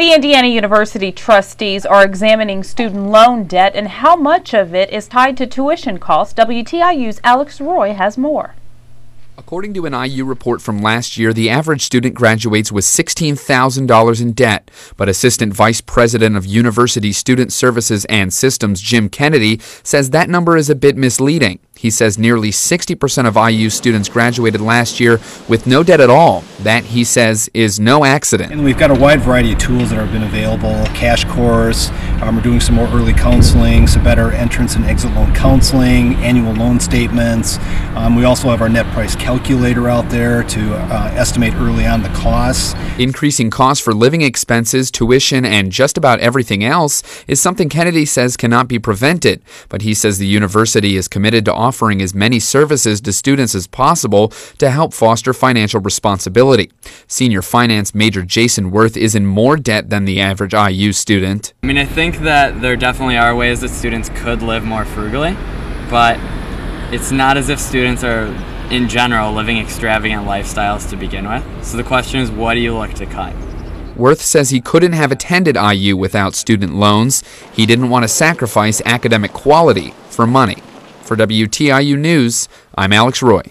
The Indiana University trustees are examining student loan debt and how much of it is tied to tuition costs. WTIU's Alex Roy has more. According to an IU report from last year, the average student graduates with $16,000 in debt. But Assistant Vice President of University Student Services and Systems, Jim Kennedy, says that number is a bit misleading. He says nearly 60% of IU students graduated last year with no debt at all. That, he says, is no accident. And we've got a wide variety of tools that have been available cash course, um, we're doing some more early counseling, some better entrance and exit loan counseling, annual loan statements. Um, we also have our net price calculator out there to uh, estimate early on the costs. Increasing costs for living expenses, tuition, and just about everything else is something Kennedy says cannot be prevented. But he says the university is committed to offering offering as many services to students as possible to help foster financial responsibility. Senior finance major Jason Wirth is in more debt than the average IU student. I mean, I think that there definitely are ways that students could live more frugally, but it's not as if students are in general living extravagant lifestyles to begin with. So the question is, what do you look to cut? Wirth says he couldn't have attended IU without student loans. He didn't want to sacrifice academic quality for money. For WTIU News, I'm Alex Roy.